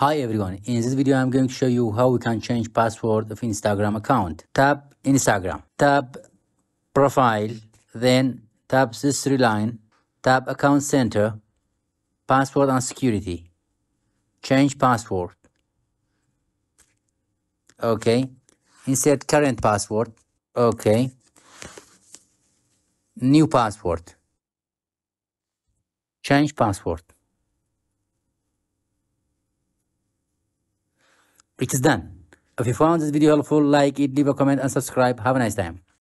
Hi everyone, in this video I'm going to show you how we can change password of Instagram account. Tap Instagram, tap profile, then tap this three line, tap account center, password and security. Change password. Okay. Insert current password. Okay. New password. Change password. It is done. If you found this video helpful, like it, leave a comment and subscribe. Have a nice time.